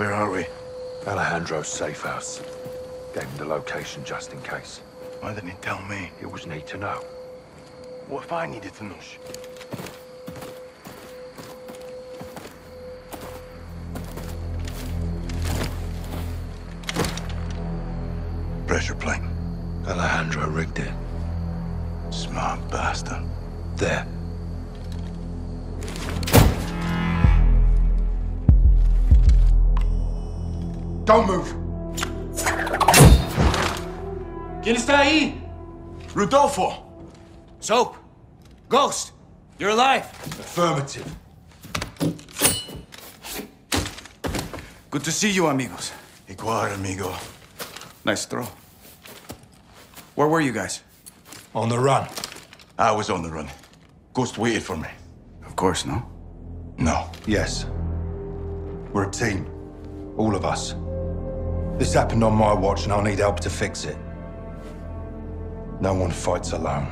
Where are we? Alejandro's safe house. Gave him the location just in case. Why didn't he tell me? It was need to know. What if I needed to know? Pressure plane. Alejandro rigged it. Smart bastard. There. Don't move! ¿Quién está ahí? Rodolfo! Soap. Ghost. You're alive. Affirmative. Good to see you, amigos. Igual, amigo. Nice throw. Where were you guys? On the run. I was on the run. Ghost waited for me. Of course, no? No. Yes. We're a team. All of us. This happened on my watch and I'll need help to fix it. No one fights alone.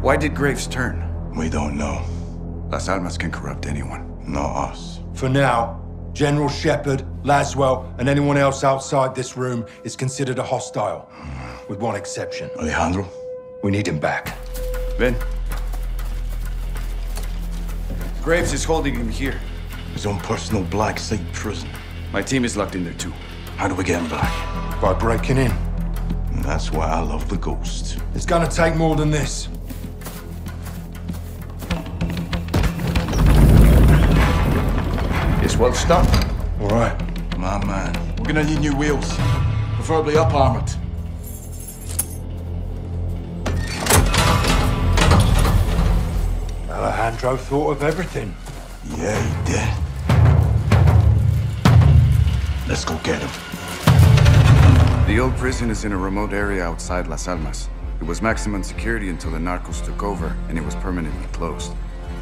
Why did Graves turn? We don't know. Las Almas can corrupt anyone. Not us. For now, General Shepherd, Laswell, and anyone else outside this room is considered a hostile. With one exception. Alejandro? We need him back. Ben. Graves is holding him here. His own personal black site prison. My team is locked in there too. How do we get him back? By breaking in. And that's why I love the Ghost. It's gonna take more than this. It's well stocked. All right. My man. We're gonna need new wheels. Preferably up armored. Alejandro thought of everything. Yeah, he did. Let's go get him. The old prison is in a remote area outside Las Almas. It was maximum security until the narcos took over, and it was permanently closed.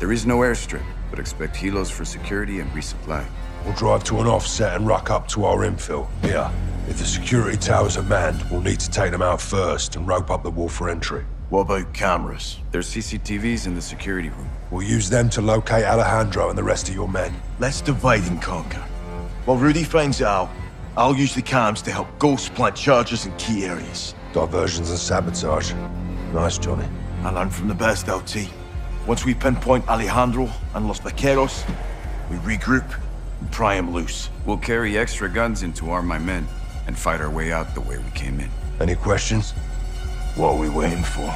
There is no airstrip, but expect helos for security and resupply. We'll drive to an offset and ruck up to our infill. Here. If the security towers are manned, we'll need to take them out first and rope up the wall for entry. What about cameras? There's CCTVs in the security room. We'll use them to locate Alejandro and the rest of your men. Let's divide and conquer. While Rudy finds out, I'll use the cams to help Ghost plant charges in key areas. Diversions and sabotage. Nice, Johnny. I learned from the best, LT. Once we pinpoint Alejandro and Los Vaqueros, we regroup and pry him loose. We'll carry extra guns in to arm my men and fight our way out the way we came in. Any questions? What are we waiting for?